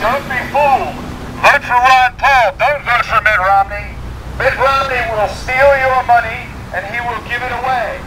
Don't be fooled. Vote for Ron Paul. Don't vote for Mitt Romney. Mitt Romney will steal your money and he will give it away.